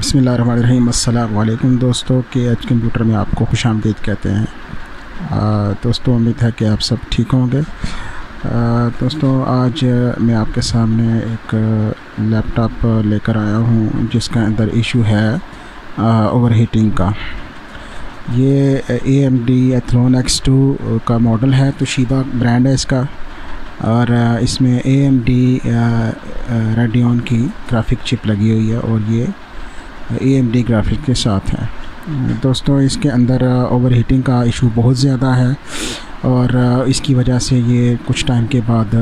बसमीम दोस्तों के आज कंप्यूटर में आपको खुश आमदीद कहते हैं। आ, दोस्तों उम्मीद है कि आप सब ठीक होंगे। दोस्तों आज मैं आपके सामने एक लैपटॉप लेकर आया हूँ जिसका अंदर इशू है ओवर हीटिंग का। ये A M D Athlon X two का मॉडल है तो शीबा ब्रांड है इसका। और इसमें ए एम डी रेडियन की ग्राफिक चिप लगी हुई है और ये ए एम डी ग्राफिक के साथ है। दोस्तों, इसके अंदर ओवर हीटिंग का इशू बहुत ज़्यादा है और इसकी वजह से ये कुछ टाइम के बाद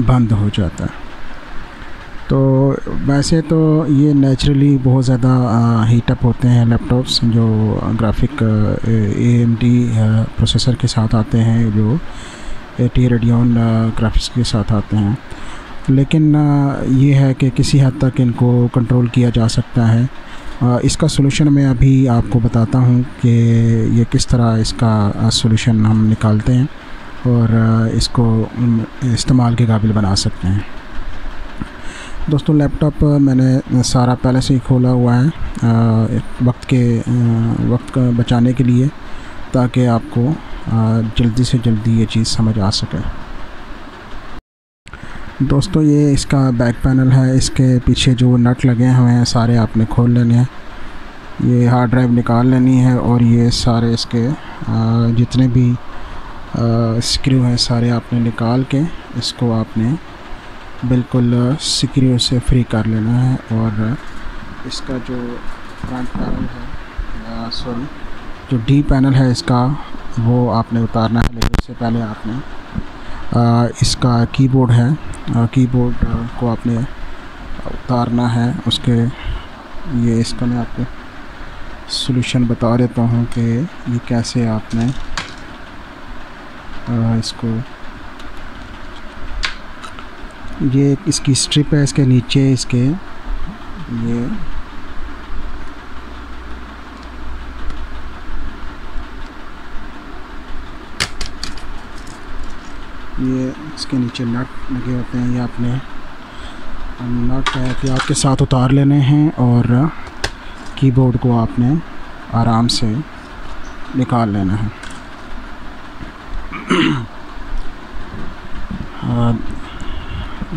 बंद हो जाता है। तो वैसे तो ये नेचुरली बहुत ज़्यादा हीटअप होते हैं लैपटॉप्स जो graphic A M D processor के साथ आते हैं, जो ए टी रेडियन ग्राफिक्स के साथ आते हैं। लेकिन ये है कि किसी हद तक इनको कंट्रोल किया जा सकता है। इसका सोल्यूशन मैं अभी आपको बताता हूँ कि ये किस तरह इसका सोल्यूशन हम निकालते हैं और इसको इस्तेमाल के काबिल बना सकते हैं। दोस्तों लैपटॉप मैंने सारा पहले से ही खोला हुआ है वक्त के वक्त बचाने के लिए ताकि आपको जल्दी से जल्दी ये चीज़ समझ आ सके। दोस्तों, ये इसका बैक पैनल है। इसके पीछे जो नट लगे हुए हैं, सारे आपने खोल लेने हैं। ये हार्ड ड्राइव निकाल लेनी है और ये सारे इसके जितने भी स्क्रू हैं, सारे आपने निकाल के इसको आपने बिल्कुल स्क्रू से फ्री कर लेना है। और इसका जो फ्रंट पैनल है सॉरी जो डी पैनल है, इसका वो आपने उतारना है। लेकिन उससे पहले आपने आ, इसका कीबोर्ड है। कीबोर्ड को आपने उतारना है। उसके ये इसका मैं आपको सॉल्यूशन बता देता हूँ कि ये कैसे आपने आ, इसको ये इसकी स्ट्रिप है इसके नीचे इसके ये ये इसके नीचे नट लगे होते हैं ये आपने नट है कि आपके साथ उतार लेने हैं और कीबोर्ड को आपने आराम से निकाल लेना है। आ,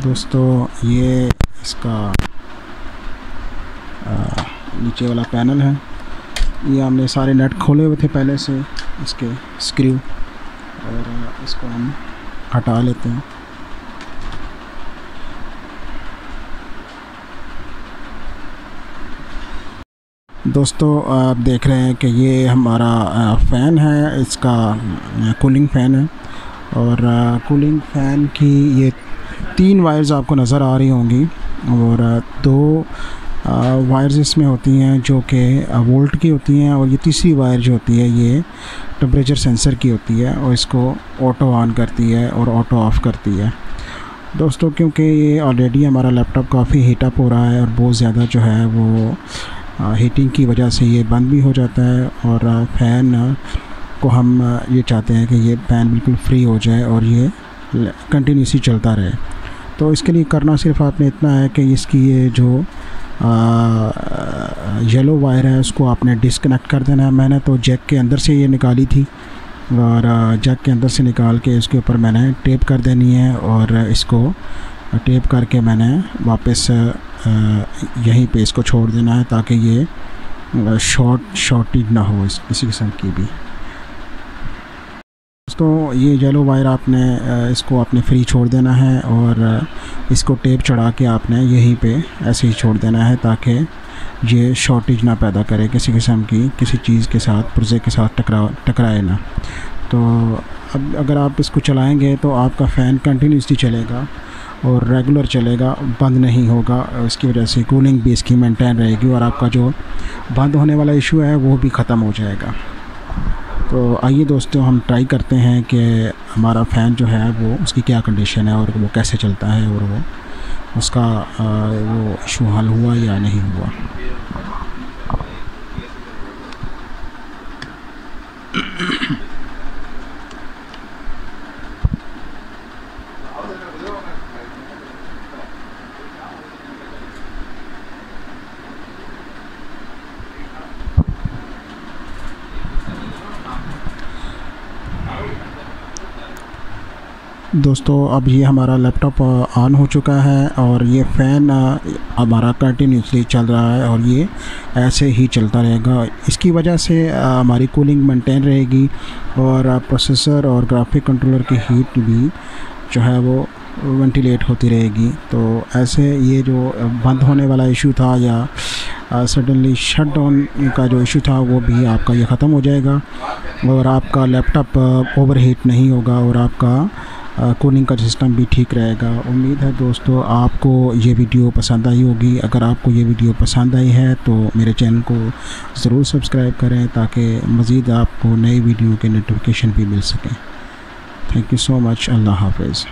दोस्तों ये इसका नीचे वाला पैनल है। ये हमने सारे नट खोले हुए थे पहले से इसके स्क्रू। और इसको हम हटा लेते हैं। दोस्तों, आप देख रहे हैं कि ये हमारा फ़ैन है, इसका कूलिंग फ़ैन है। और कूलिंग फ़ैन की ये तीन वायर्स आपको नज़र आ रही होंगी। और दो वायर्स इसमें होती हैं जो कि वोल्ट की होती हैं और ये तीसरी वायर जो होती है ये टेम्परेचर सेंसर की होती है और इसको ऑटो ऑन करती है और ऑटो ऑफ़ करती है। दोस्तों, क्योंकि ये ऑलरेडी हमारा लैपटॉप काफ़ी हीटअप हो रहा है और बहुत ज़्यादा जो है वो हीटिंग की वजह से ये बंद भी हो जाता है और फ़ैन को हम ये चाहते हैं कि ये फ़ैन बिल्कुल फ्री हो जाए और ये कंटिन्यूसली चलता रहे। तो इसके लिए करना सिर्फ़ आपने इतना है कि इसकी ये जो येलो वायर है, उसको आपने डिसकनेक्ट कर देना है। मैंने तो जैक के अंदर से ये निकाली थी और जैक के अंदर से निकाल के इसके ऊपर मैंने टेप कर देनी है और इसको टेप करके मैंने वापस यहीं पे इसको छोड़ देना है ताकि ये शॉर्ट शॉर्टेज ना हो इस किसी किस्म की भी। दोस्तों, ये येलो वायर आपने इसको आपने फ्री छोड़ देना है और इसको टेप चढ़ा के आपने यहीं पे ऐसे ही छोड़ देना है ताकि ये शॉर्टेज ना पैदा करे किसी किस्म की, किसी चीज़ के साथ, पुर्जे के साथ टकरा, टकराए ना। तो अब अगर आप इसको चलाएँगे तो आपका फ़ैन कंटिन्यूसली चलेगा और रेगुलर चलेगा, बंद नहीं होगा। इसकी वजह से कूलिंग भी इसकी मेंटेन रहेगी और आपका जो बंद होने वाला इशू है, वो भी ख़त्म हो जाएगा। तो आइए दोस्तों, हम ट्राई करते हैं कि हमारा फ़ैन जो है, वो उसकी क्या कंडीशन है और वो कैसे चलता है और वो उसका वो इशू हल हुआ या नहीं हुआ। दोस्तों, अब ये हमारा लैपटॉप ऑन हो चुका है और ये फ़ैन हमारा कंटिन्यूसली चल रहा है और ये ऐसे ही चलता रहेगा। इसकी वजह से हमारी कूलिंग मेंटेन रहेगी और प्रोसेसर और ग्राफिक कंट्रोलर की हीट भी जो है वो वेंटिलेट होती रहेगी। तो ऐसे ये जो बंद होने वाला इशू था या सडनली शट डाउन का जो इशू था वो भी आपका ये ख़त्म हो जाएगा और आपका लैपटॉप ओवर हीट नहीं होगा और आपका कूलिंग का सिस्टम भी ठीक रहेगा। उम्मीद है दोस्तों, आपको ये वीडियो पसंद आई होगी। अगर आपको ये वीडियो पसंद आई है तो मेरे चैनल को ज़रूर सब्सक्राइब करें ताकि मज़ीद आपको नई वीडियो के नोटिफिकेशन भी मिल सकें। थैंक यू सो मच अल्लाह हाफिज़।